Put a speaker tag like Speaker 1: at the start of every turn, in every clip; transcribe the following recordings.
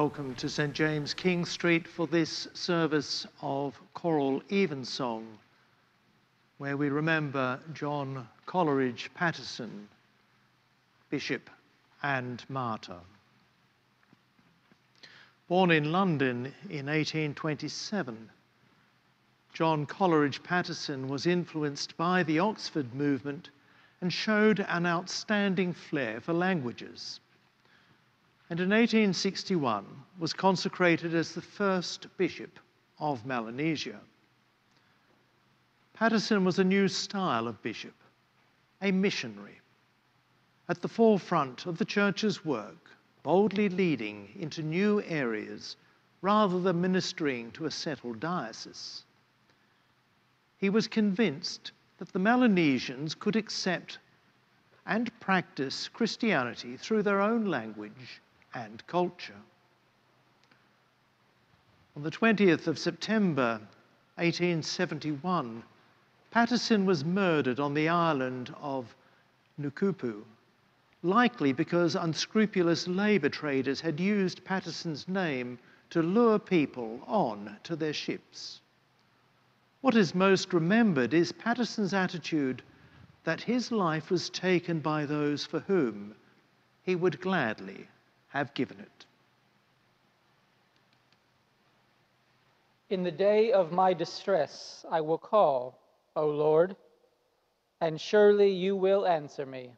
Speaker 1: Welcome to St James King Street for this service of choral evensong, where we remember John Coleridge Patteson, Bishop and Martyr. Born in London in 1827, John Coleridge Patteson was influenced by the Oxford movement and showed an outstanding flair for languages and in 1861 was consecrated as the first bishop of Melanesia. Patteson was a new style of bishop, a missionary, at the forefront of the church's work, boldly leading into new areas rather than ministering to a settled diocese. He was convinced that the Melanesians could accept and practice Christianity through their own language and culture. On the 20th of September 1871, Patteson was murdered on the island of Nukapu, likely because unscrupulous labour traders had used Patteson's name to lure people on to their ships. What is most remembered is Patteson's attitude that his life was taken by those for whom he would gladly have given it.
Speaker 2: In the day of my distress, I will call, O Lord, and surely you will answer me.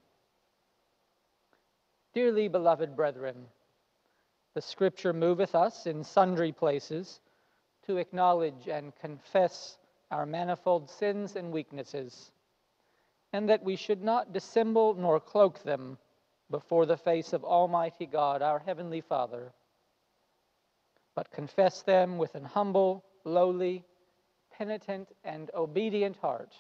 Speaker 2: Dearly beloved brethren, the scripture moveth us in sundry places to acknowledge and confess our manifold sins and weaknesses, and that we should not dissemble nor cloak them before the face of Almighty God, our Heavenly Father, but confess them with an humble, lowly, penitent, and obedient heart,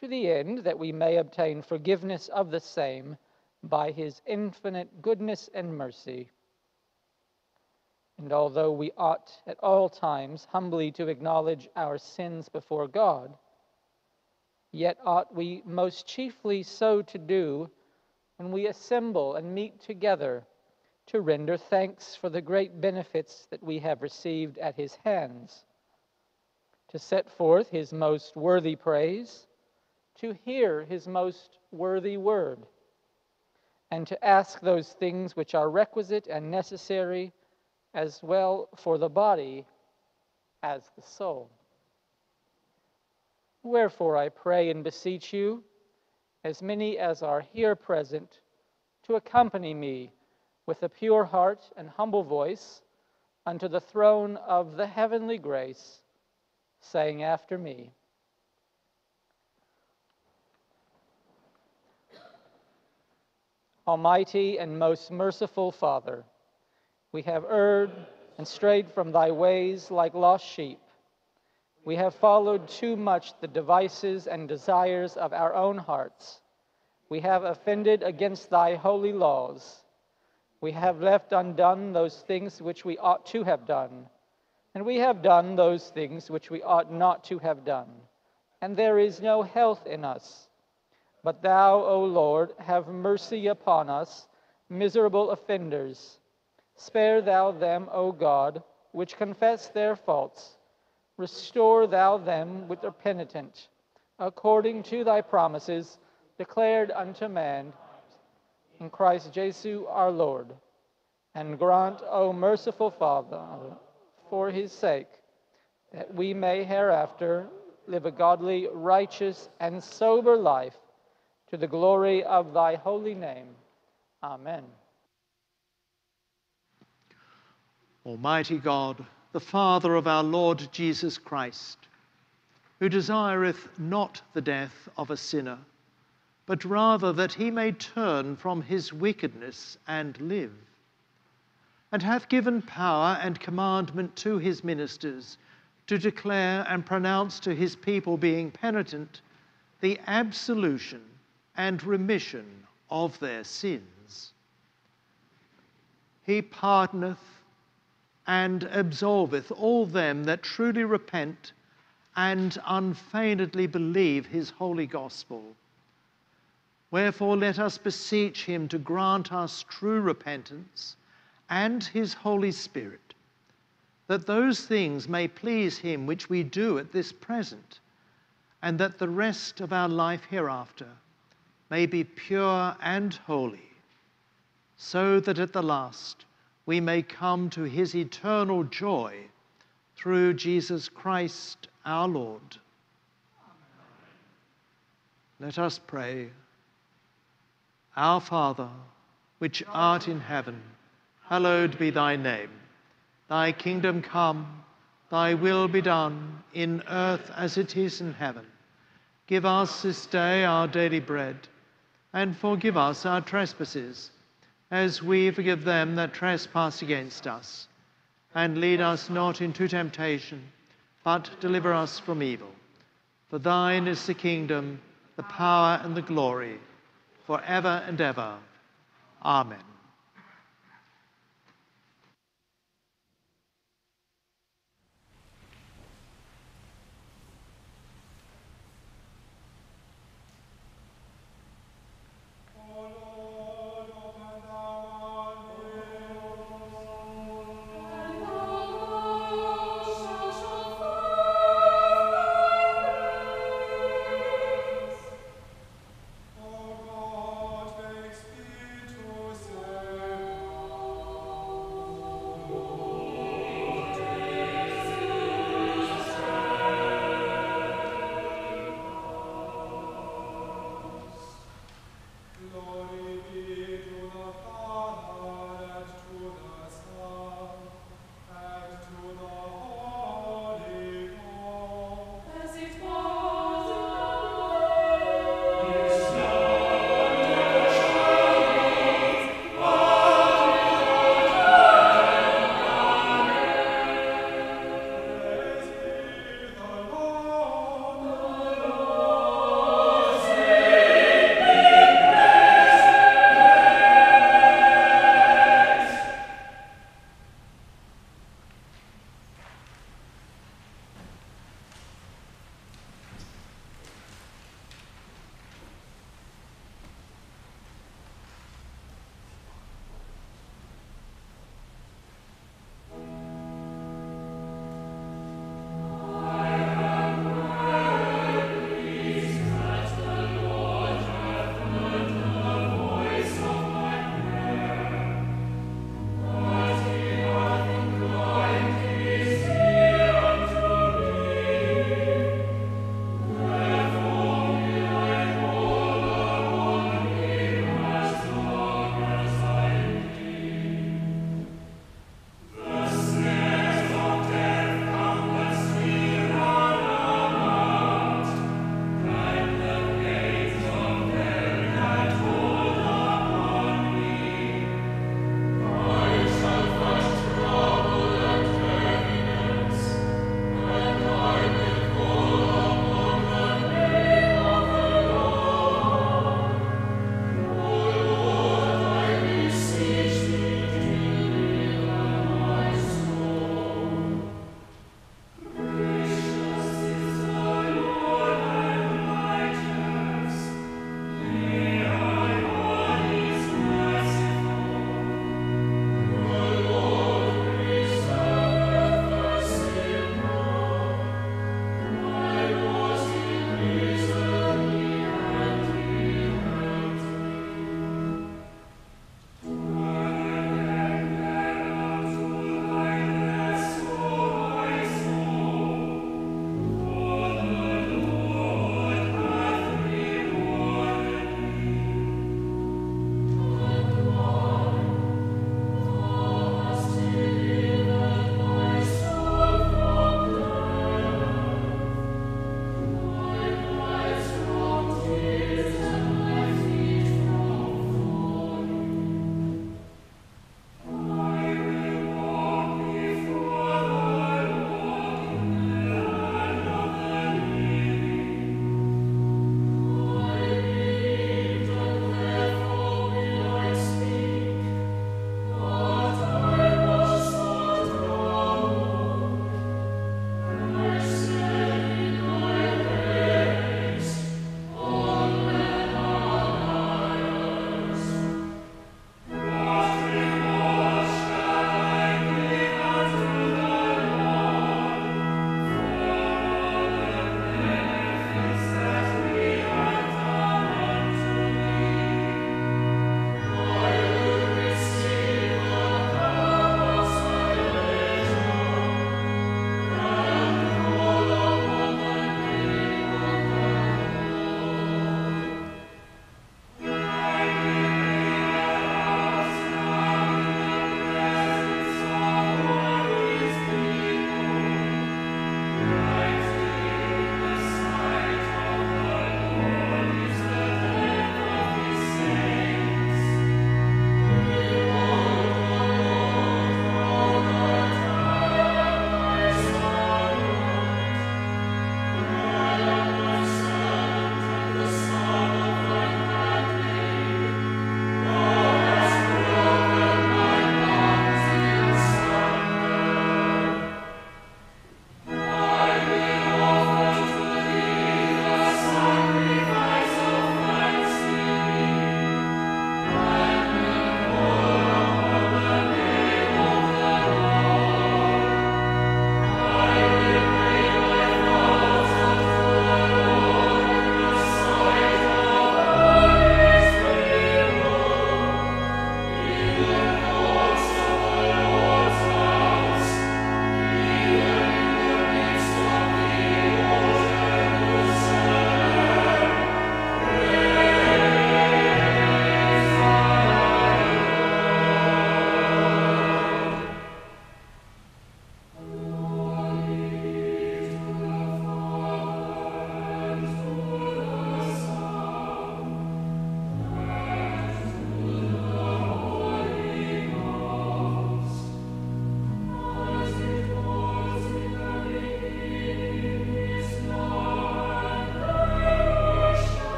Speaker 2: to the end that we may obtain forgiveness of the same by His infinite goodness and mercy. And although we ought at all times humbly to acknowledge our sins before God, yet ought we most chiefly so to do when we assemble and meet together to render thanks for the great benefits that we have received at his hands, to set forth his most worthy praise, to hear his most worthy word, and to ask those things which are requisite and necessary as well for the body as the soul. Wherefore I pray and beseech you as many as are here present, to accompany me with a pure heart and humble voice unto the throne of the heavenly grace, saying after me, Almighty and most merciful Father, we have erred and strayed from thy ways like lost sheep. We have followed too much the devices and desires of our own hearts. We have offended against thy holy laws. We have left undone those things which we ought to have done. And we have done those things which we ought not to have done. And there is no health in us. But thou, O Lord, have mercy upon us, miserable offenders. Spare thou them, O God, which confess their faults Restore thou them with the penitent, according to thy promises declared unto man in Christ Jesus our Lord. And grant, O merciful Father, for his sake, that we may hereafter live a godly, righteous, and sober life to the glory of thy holy name. Amen.
Speaker 1: Almighty God, the Father of our Lord Jesus Christ, who desireth not the death of a sinner, but rather that he may turn from his wickedness and live, and hath given power and commandment to his ministers to declare and pronounce to his people being penitent the absolution and remission of their sins. He pardoneth and absolveth all them that truly repent and unfeignedly believe his holy gospel. Wherefore, let us beseech him to grant us true repentance and his Holy Spirit, that those things may please him which we do at this present, and that the rest of our life hereafter may be pure and holy, so that at the last we may come to his eternal joy through Jesus Christ our Lord. Let us pray. Our Father, which art in heaven, hallowed be thy name. Thy kingdom come, thy will be done, in earth as it is in heaven. Give us this day our daily bread, and forgive us our trespasses, as we forgive them that trespass against us. And lead us not into temptation, but deliver us from evil. For thine is the kingdom, the power, and the glory, forever and ever. Amen.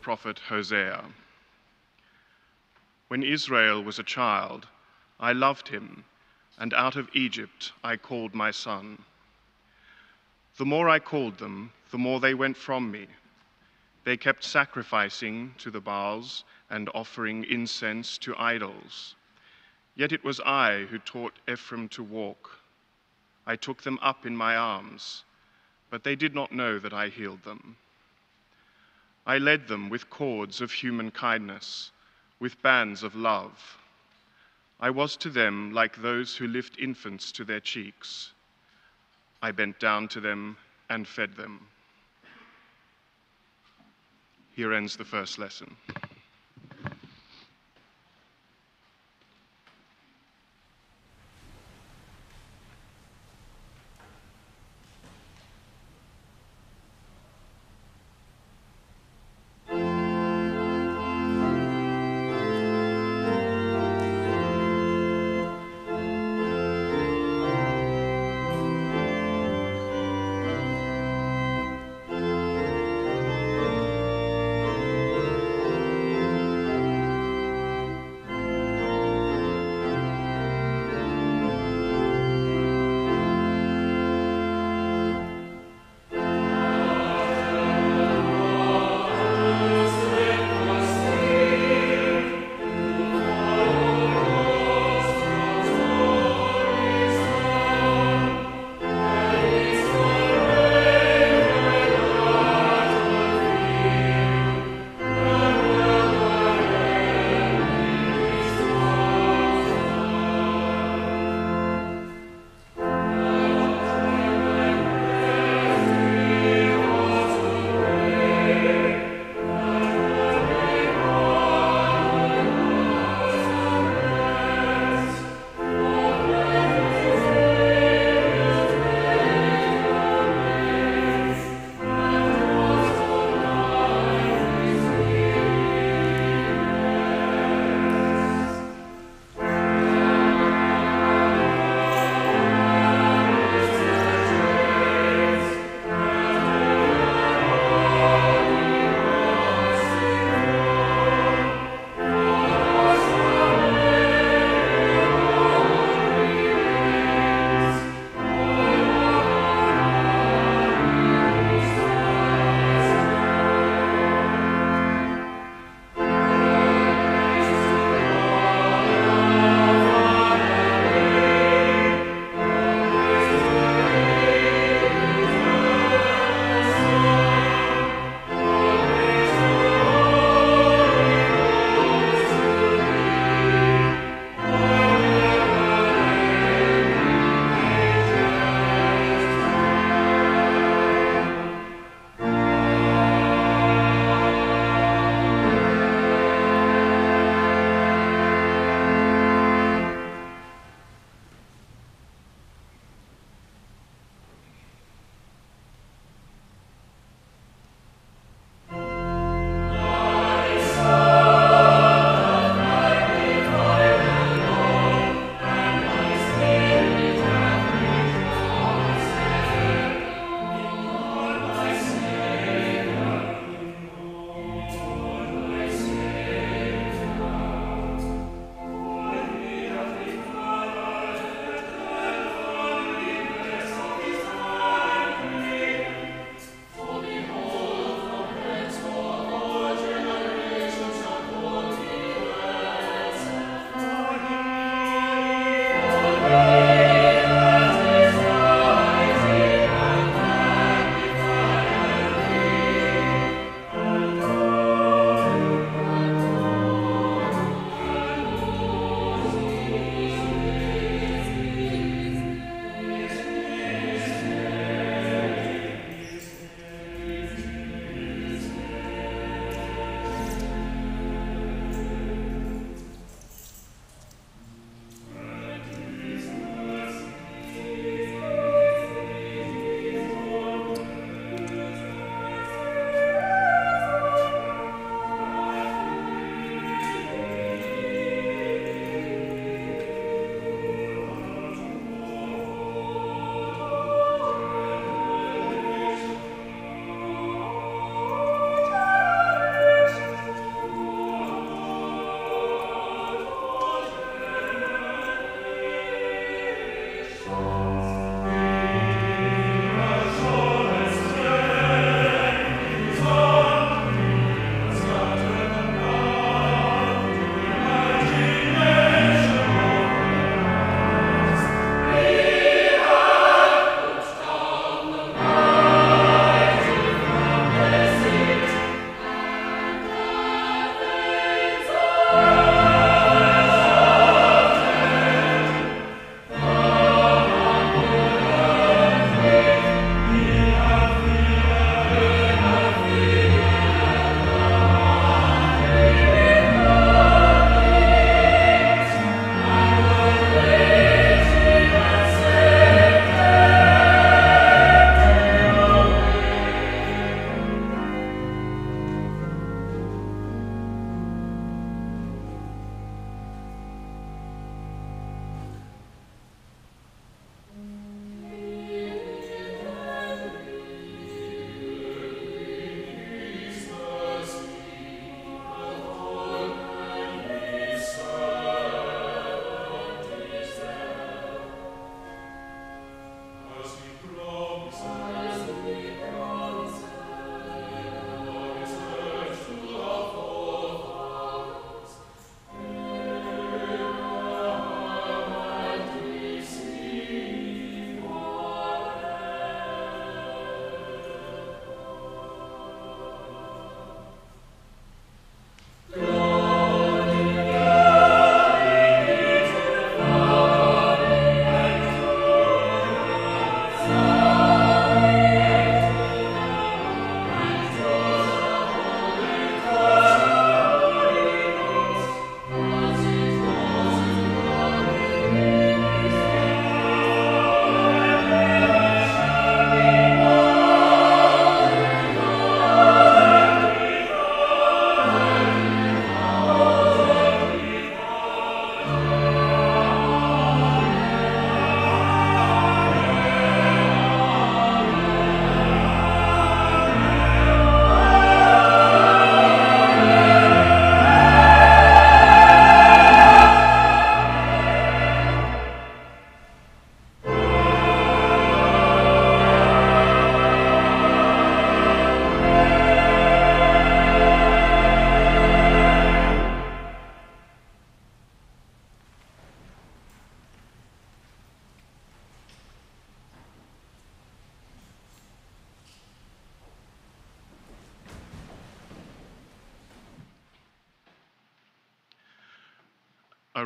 Speaker 3: Prophet Hosea. When Israel was a child, I loved him, and out of Egypt I called my son. The more I called them, the more they went from me. They kept sacrificing to the Baals and offering incense to idols. Yet it was I who taught Ephraim to walk. I took them up in my arms, but they did not know that I healed them. I led them with cords of human kindness, with bands of love. I was to them like those who lift infants to their cheeks. I bent down to them and fed them. Here ends the first lesson.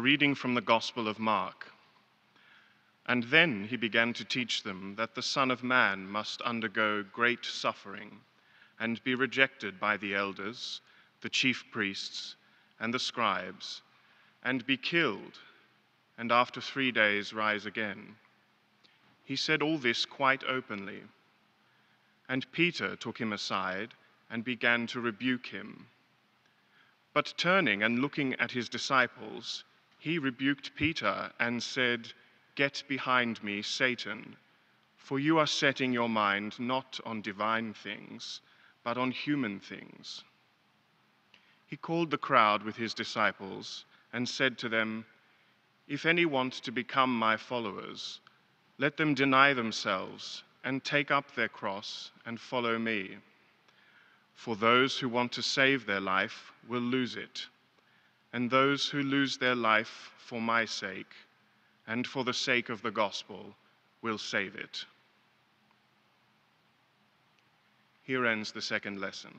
Speaker 3: Reading from the Gospel of Mark. And then he began to teach them that the Son of Man must undergo great suffering and be rejected by the elders, the chief priests, and the scribes, and be killed, and after three days rise again. He said all this quite openly. And Peter took him aside and began to rebuke him. But turning and looking at his disciples, he rebuked Peter and said, Get behind me, Satan, for you are setting your mind not on divine things, but on human things. He called the crowd with his disciples and said to them, If any want to become my followers, let them deny themselves and take up their cross and follow me. For those who want to save their life will lose it and those who lose their life for my sake and for the sake of the gospel will save it. Here ends the second lesson.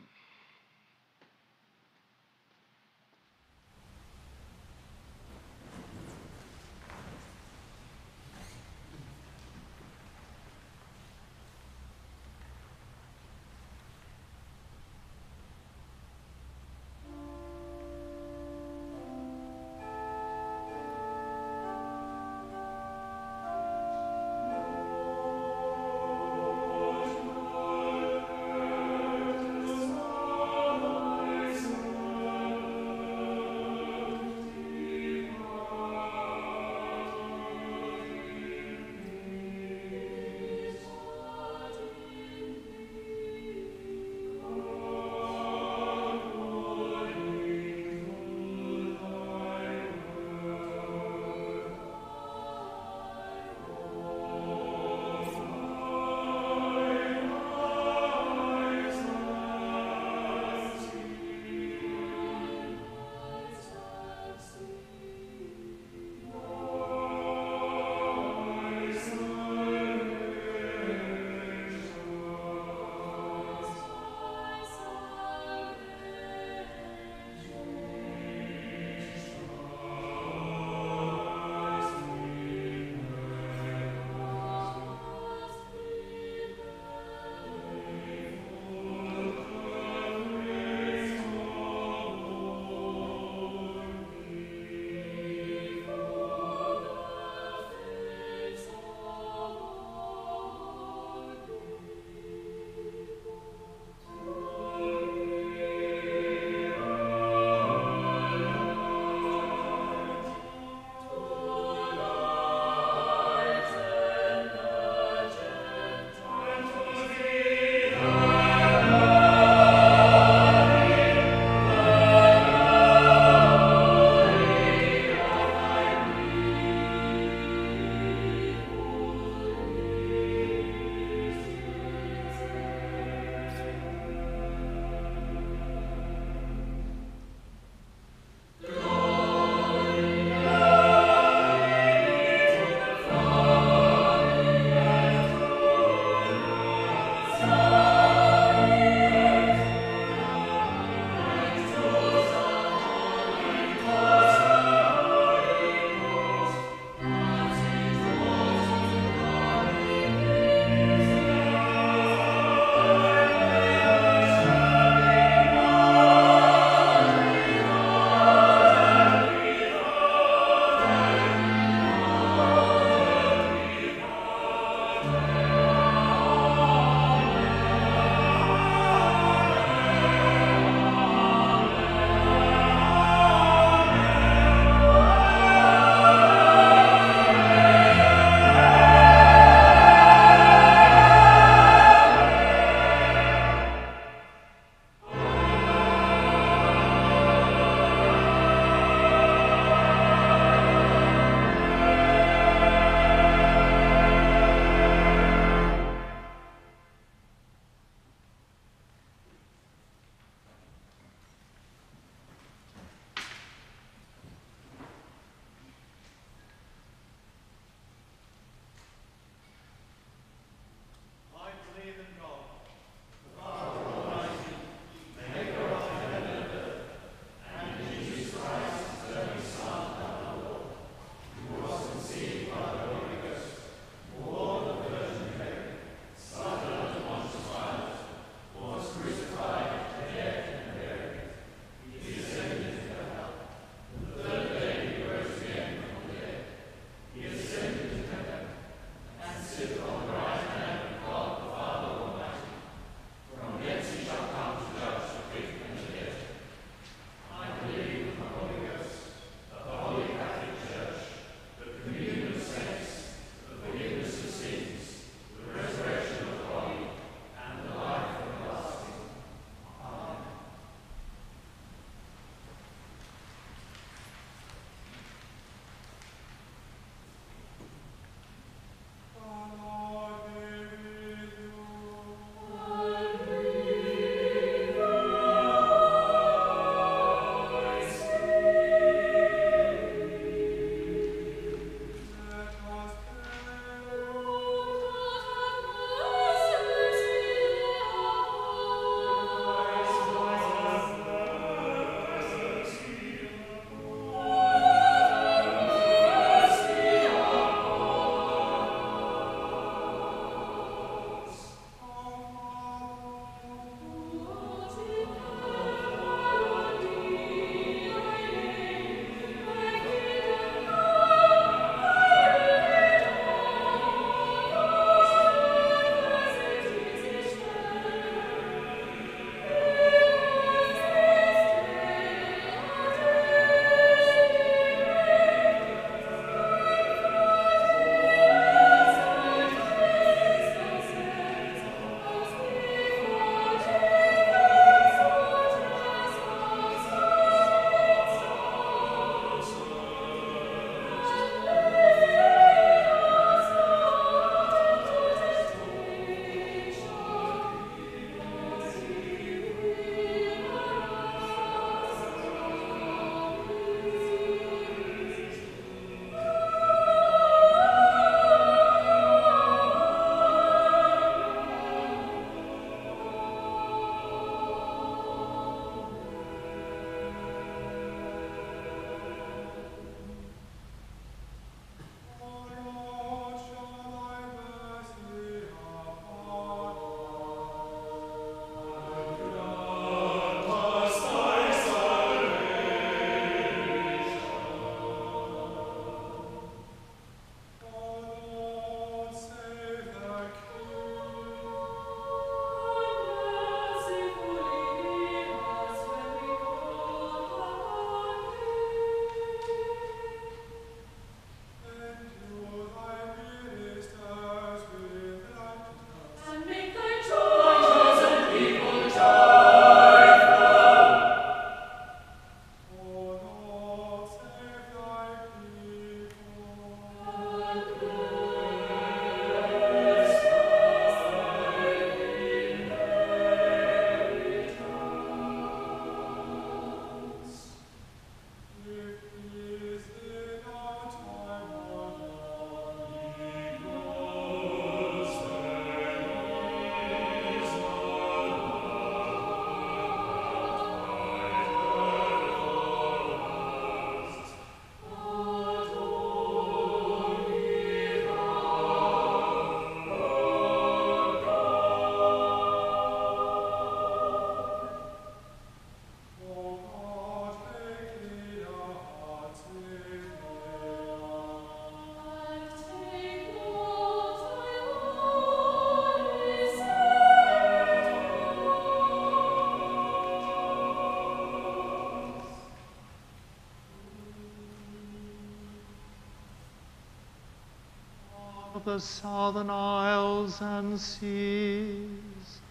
Speaker 1: The southern isles and seas.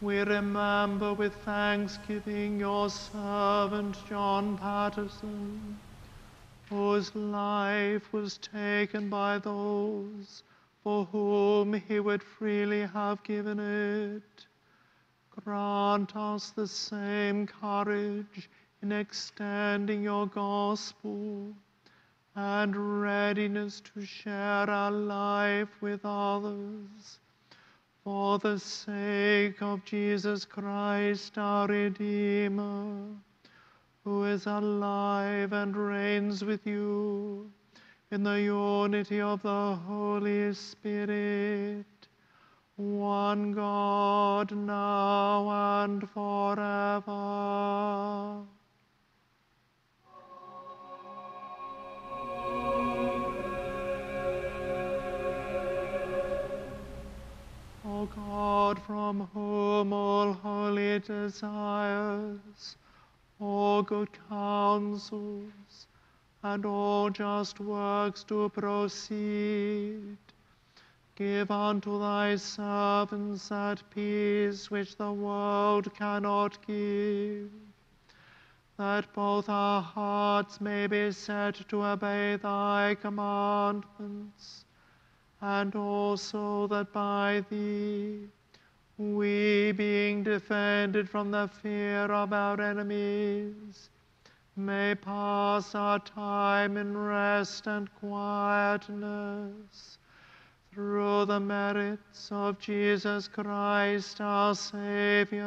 Speaker 1: We remember with thanksgiving your servant John Patteson, whose life was taken by those for whom he would freely have given it. Grant us the same courage in extending your gospel and readiness to share our life with others. For the sake of Jesus Christ, our Redeemer, who is alive and reigns with you in the unity of the Holy Spirit, one God, now and forever. From whom all holy desires, all good counsels, and all just works do proceed. Give unto thy servants that peace which the world cannot give, that both our hearts may be set to obey thy commandments, and also that by thee we, being defended from the fear of our enemies, may pass our time in rest and quietness through the merits of Jesus Christ our Savior.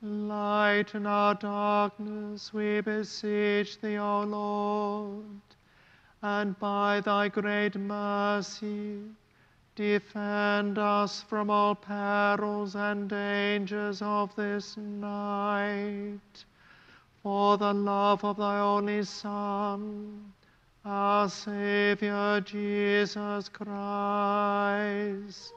Speaker 1: Lighten our darkness, we beseech thee, O Lord, and by thy great mercy defend us from all perils and dangers of this night. For the love of thy only Son, our Savior Jesus Christ.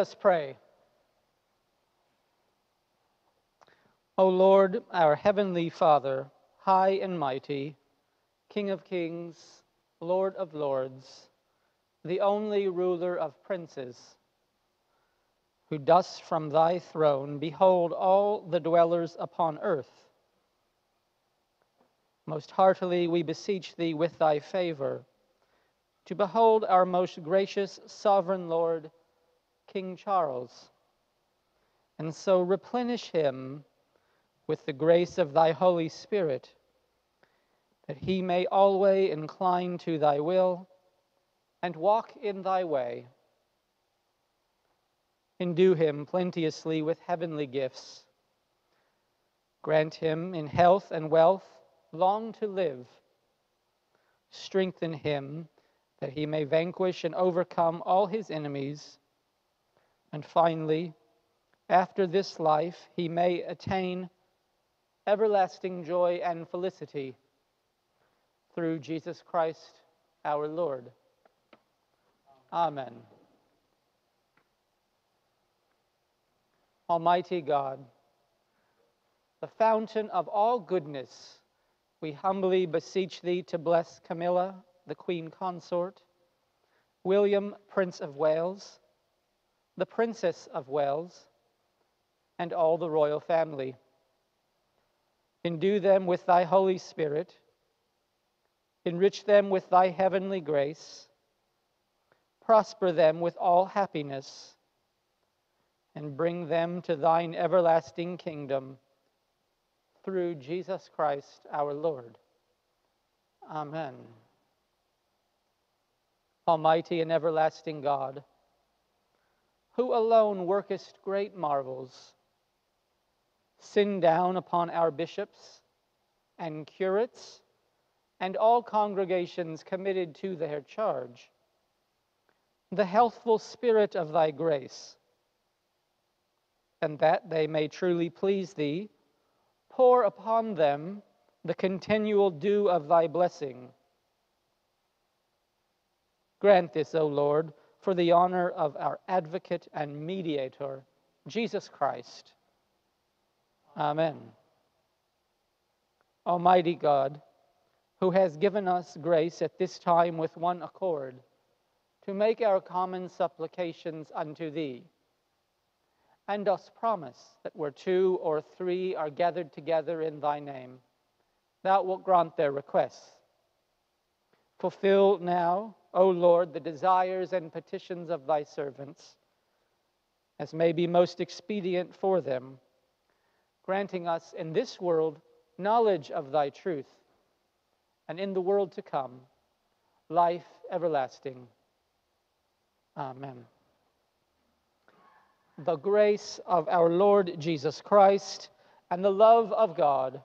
Speaker 2: Us pray. O Lord, our heavenly Father, high and mighty, King of kings, Lord of lords, the only ruler of princes, who dost from thy throne behold all the dwellers upon earth. Most heartily we beseech thee with thy favor to behold our most gracious sovereign Lord, King Charles, and so replenish him with the grace of thy Holy Spirit, that he may always incline to thy will and walk in thy way. Endue him plenteously with heavenly gifts. Grant him in health and wealth long to live. Strengthen him that he may vanquish and overcome all his enemies. And finally, after this life, he may attain everlasting joy and felicity through Jesus Christ our Lord. Amen. Almighty God, the fountain of all goodness, we humbly beseech thee to bless Camilla, the Queen Consort, William, Prince of Wales, the Princess of Wales, and all the royal family Endue them with thy Holy Spirit. Enrich them with thy heavenly grace. Prosper them with all happiness. And bring them to thine everlasting kingdom through Jesus Christ our Lord. Amen. Almighty and everlasting God, who alone workest great marvels send down upon our bishops and curates and all congregations committed to their charge the healthful spirit of thy grace, and that they may truly please thee, pour upon them the continual dew of thy blessing. Grant this, O Lord, for the honor of our advocate and mediator, Jesus Christ Amen. Almighty God, who has given us grace at this time with one accord to make our common supplications unto thee, and dost promise that where two or three are gathered together in thy name, thou wilt grant their requests. Fulfill now, O Lord, the desires and petitions of thy servants, as may be most expedient for them granting us in this world knowledge of thy truth, and in the world to come, life everlasting. Amen. The grace of our Lord Jesus Christ, and the love of God,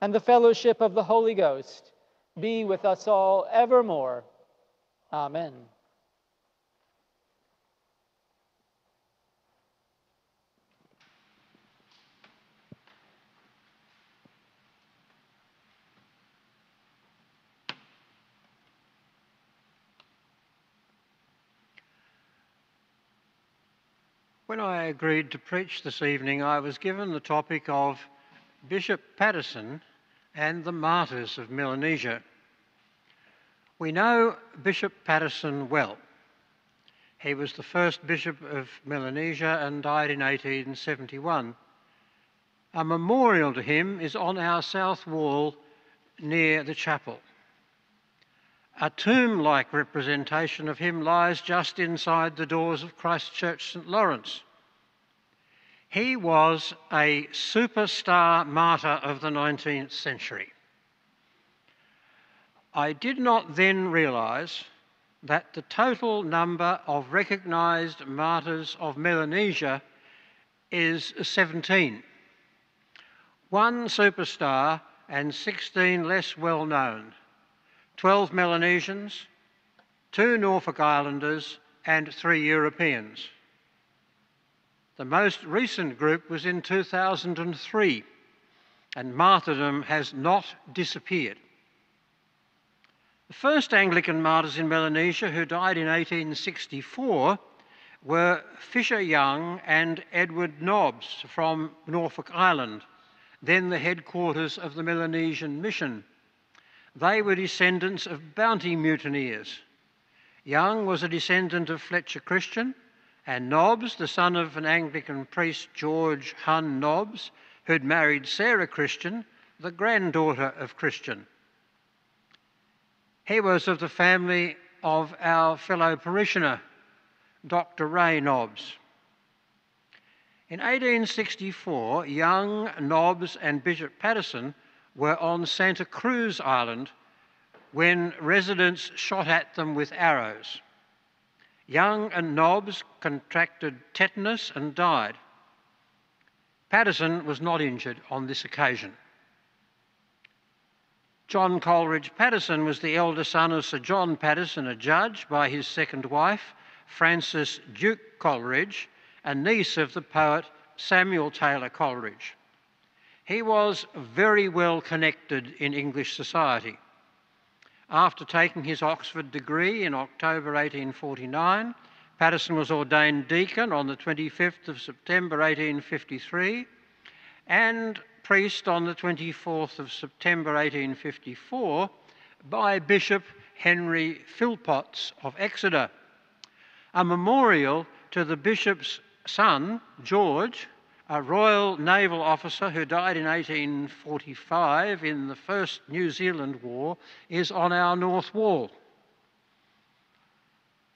Speaker 2: and the fellowship of the Holy Ghost be with us all evermore. Amen.
Speaker 4: When I agreed to preach this evening, I was given the topic of Bishop Patteson and the martyrs of Melanesia. We know Bishop Patteson well. He was the first bishop of Melanesia and died in 1871. A memorial to him is on our south wall near the chapel. A tomb like representation of him lies just inside the doors of Christ Church St Lawrence. He was a superstar martyr of the 19th century. I did not then realise that the total number of recognised martyrs of Melanesia is 17. One superstar and 16 less well known. 12 Melanesians, two Norfolk Islanders, and three Europeans. The most recent group was in 2003, and martyrdom has not disappeared. The first Anglican martyrs in Melanesia, who died in 1864, were Fisher Young and Edward Nobbs from Norfolk Island, then the headquarters of the Melanesian Mission. They were descendants of bounty mutineers. Young was a descendant of Fletcher Christian, and Nobbs, the son of an Anglican priest, George Hunn Nobbs, who'd married Sarah Christian, the granddaughter of Christian. He was of the family of our fellow parishioner, Dr. Ray Nobbs. In 1864, Young, Nobbs, and Bishop Patteson were on Santa Cruz Island when residents shot at them with arrows. Young and Nobbs contracted tetanus and died. Patteson was not injured on this occasion. John Coleridge Patteson was the elder son of Sir John Patteson, a judge, by his second wife, Frances Duke Coleridge, a niece of the poet Samuel Taylor Coleridge. He was very well connected in English society. After taking his Oxford degree in October 1849, Patteson was ordained deacon on the 25th of September 1853 and priest on the 24th of September 1854 by Bishop Henry Philpotts of Exeter. A memorial to the bishop's son, George, a Royal Naval officer who died in 1845 in the First New Zealand War, is on our north wall.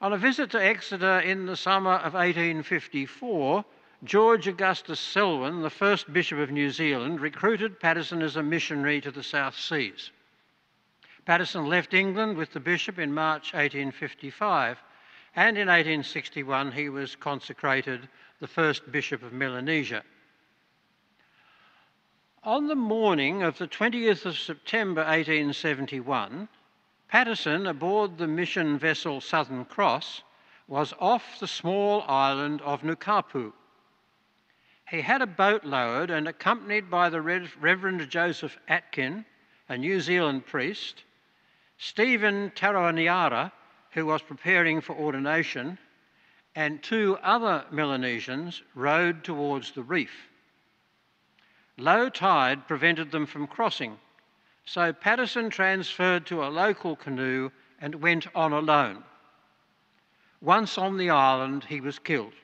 Speaker 4: On a visit to Exeter in the summer of 1854, George Augustus Selwyn, the first Bishop of New Zealand, recruited Patteson as a missionary to the South Seas. Patteson left England with the Bishop in March 1855, and in 1861 he was consecrated the first Bishop of Melanesia. On the morning of the 20th of September 1871, Patteson, aboard the mission vessel Southern Cross, was off the small island of Nukapu. He had a boat lowered and, accompanied by the Reverend Joseph Atkin, a New Zealand priest, Stephen Taroaniara, who was preparing for ordination, and two other Melanesians rowed towards the reef. Low tide prevented them from crossing, so Patteson transferred to a local canoe and went on alone. Once on the island, he was killed.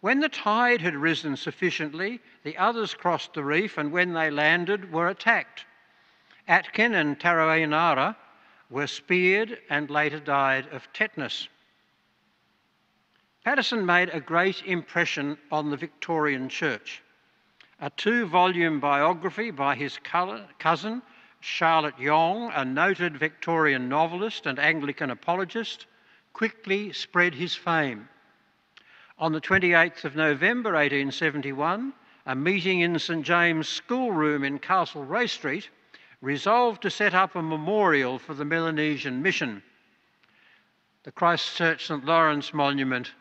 Speaker 4: When the tide had risen sufficiently, the others crossed the reef and when they landed were attacked. Atkin and Taroaniara were speared and later died of tetanus. Patteson made a great impression on the Victorian Church. A two volume biography by his cousin, Charlotte Yonge, a noted Victorian novelist and Anglican apologist, quickly spread his fame. On the 28th of November 1871, a meeting in St James' schoolroom in Castlereagh Street resolved to set up a memorial for the Melanesian mission. The Christchurch St Lawrence Monument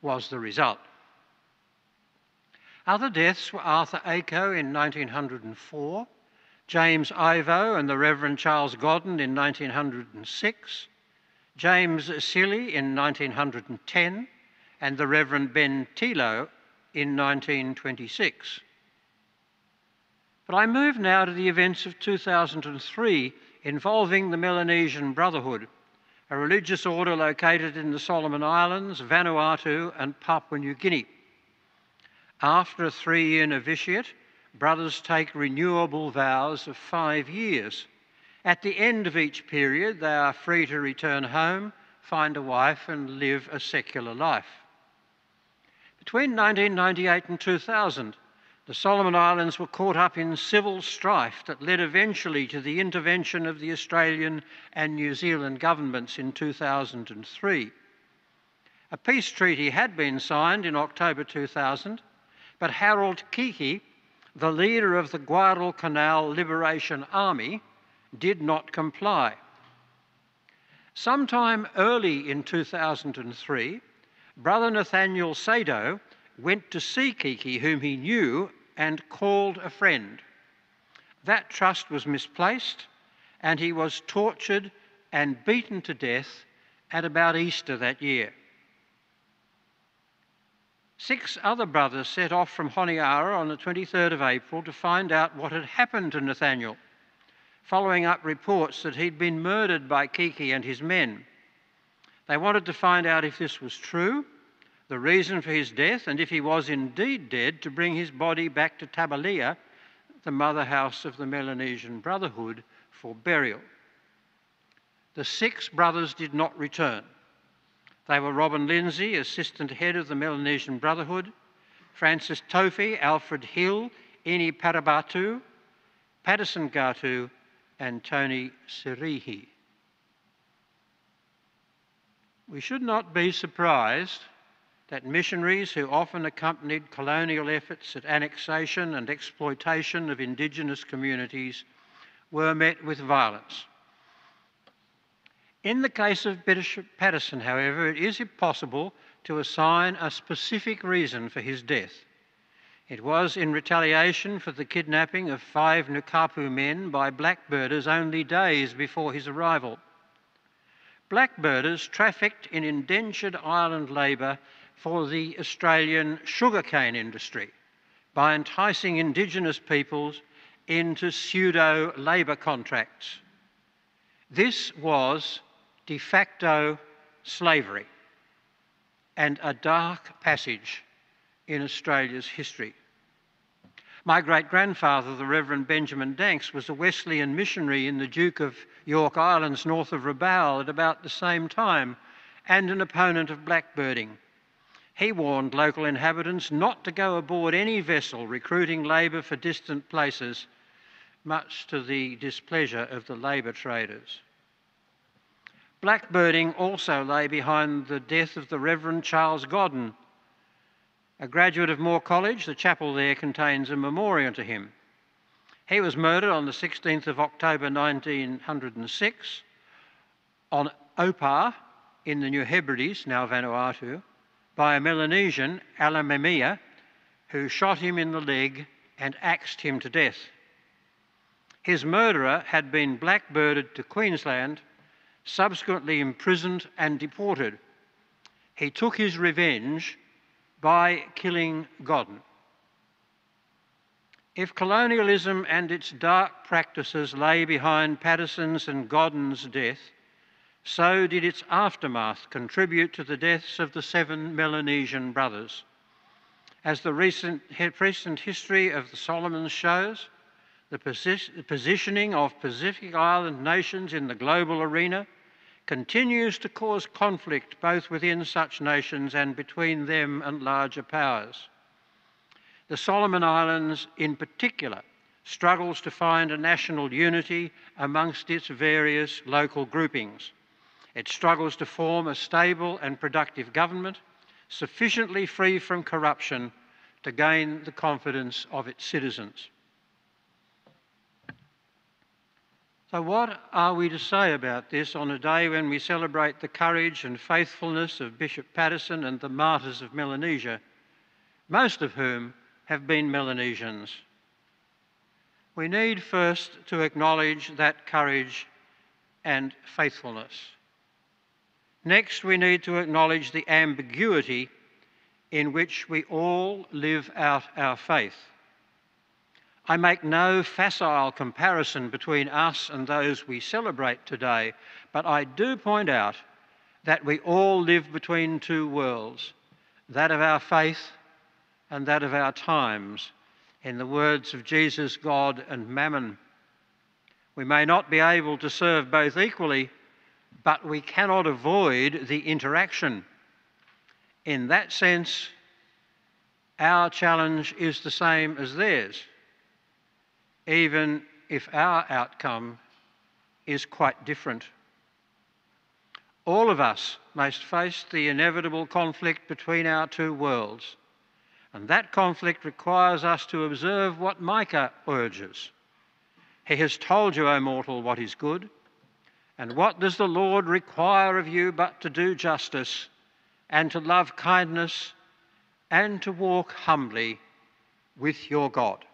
Speaker 4: was the result. Other deaths were Arthur Aco in 1904, James Ivo and the Reverend Charles Godden in 1906, James Silly in 1910, and the Reverend Ben Tilo in 1926. But I move now to the events of 2003 involving the Melanesian Brotherhood a religious order located in the Solomon Islands, Vanuatu, and Papua New Guinea. After a three year novitiate, brothers take renewable vows of five years. At the end of each period, they are free to return home, find a wife, and live a secular life. Between 1998 and 2000, the Solomon Islands were caught up in civil strife that led eventually to the intervention of the Australian and New Zealand governments in 2003. A peace treaty had been signed in October 2000, but Harold Keke, the leader of the Guadalcanal Liberation Army, did not comply. Sometime early in 2003, Brother Nathaniel Sado went to see Keke, whom he knew, and called a friend. That trust was misplaced, and he was tortured and beaten to death at about Easter that year. Six other brothers set off from Honiara on the 23rd of April to find out what had happened to Nathaniel, following up reports that he'd been murdered by Keke and his men. They wanted to find out if this was true, the reason for his death, and if he was indeed dead, to bring his body back to Tabalia, the mother house of the Melanesian Brotherhood, for burial. The six brothers did not return. They were Robin Lindsay, assistant head of the Melanesian Brotherhood, Francis Tofi, Alfred Hill, Eni Parabatu, Patteson Gatu, and Tony Sirihi. We should not be surprised that missionaries who often accompanied colonial efforts at annexation and exploitation of indigenous communities were met with violence. In the case of Bishop Patteson, however, it is impossible to assign a specific reason for his death. It was in retaliation for the kidnapping of five Nukapu men by blackbirders only days before his arrival. Blackbirders trafficked in indentured island labour for the Australian sugarcane industry by enticing Indigenous peoples into pseudo labour contracts. This was de facto slavery and a dark passage in Australia's history. My great grandfather, the Reverend Benjamin Danks, was a Wesleyan missionary in the Duke of York Islands north of Rabaul at about the same time and an opponent of blackbirding. He warned local inhabitants not to go aboard any vessel recruiting labour for distant places, much to the displeasure of the labour traders. Blackbirding also lay behind the death of the Reverend Charles Godden, a graduate of Moore College, the chapel there contains a memorial to him. He was murdered on the 16th of October 1906 on Opah in the New Hebrides, now Vanuatu, by a Melanesian, Alamemia, who shot him in the leg and axed him to death. His murderer had been blackbirded to Queensland, subsequently imprisoned and deported. He took his revenge by killing Godden. If colonialism and its dark practices lay behind Patteson's and Godden's death, so did its aftermath contribute to the deaths of the seven Melanesian brothers. As the recent, recent history of the Solomons shows, the, posi- the positioning of Pacific Island nations in the global arena continues to cause conflict both within such nations and between them and larger powers. The Solomon Islands, in particular, struggles to find a national unity amongst its various local groupings. It struggles to form a stable and productive government sufficiently free from corruption to gain the confidence of its citizens. So, what are we to say about this on a day when we celebrate the courage and faithfulness of Bishop Patteson and the martyrs of Melanesia, most of whom have been Melanesians? We need first to acknowledge that courage and faithfulness. Next, we need to acknowledge the ambiguity in which we all live out our faith. I make no facile comparison between us and those we celebrate today, but I do point out that we all live between two worlds that of our faith and that of our times, in the words of Jesus, God, and mammon. We may not be able to serve both equally, but we cannot avoid the interaction. In that sense, our challenge is the same as theirs even if our outcome is quite different. All of us must face the inevitable conflict between our two worlds, and that conflict requires us to observe what Micah urges. He has told you, O mortal, what is good, and what does the Lord require of you but to do justice, and to love kindness, and to walk humbly with your God.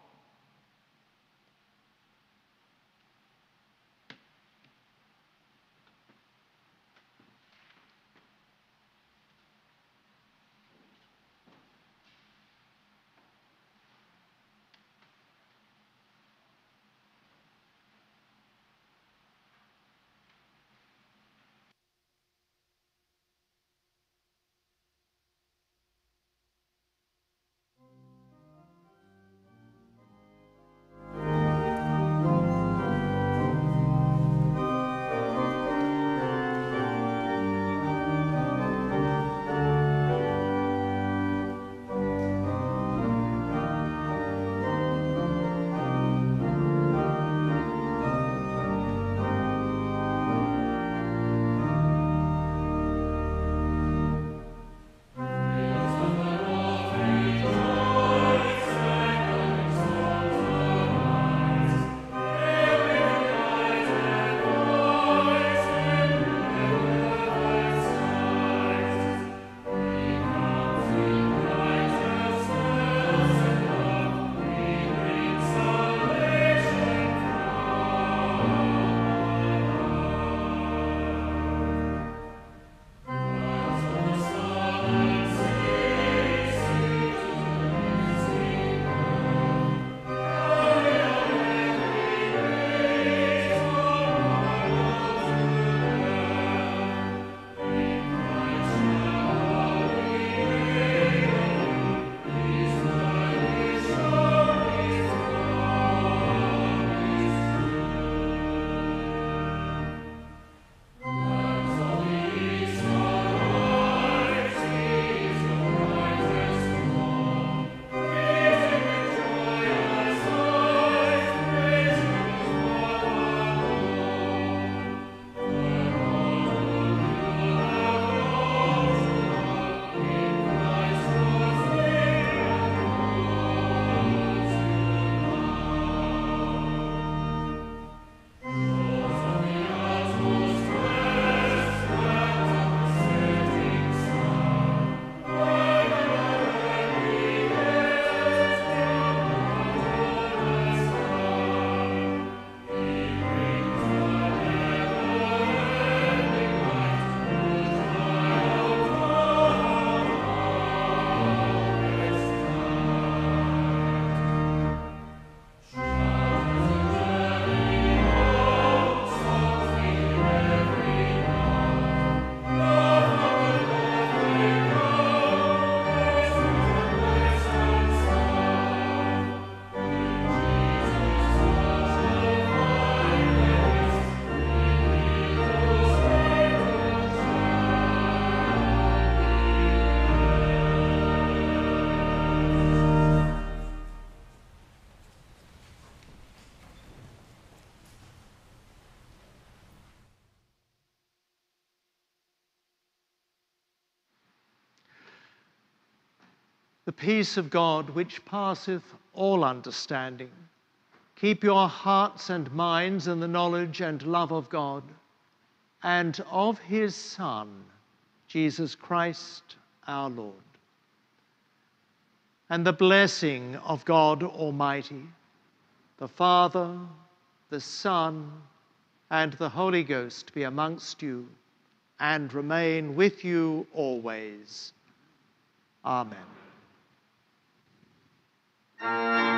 Speaker 1: Peace of God, which passeth all understanding, keep your hearts and minds in the knowledge and love of God and of his Son, Jesus Christ our Lord. And the blessing of God Almighty, the Father, the Son, and the Holy Ghost be amongst you and remain with you always. Amen. Música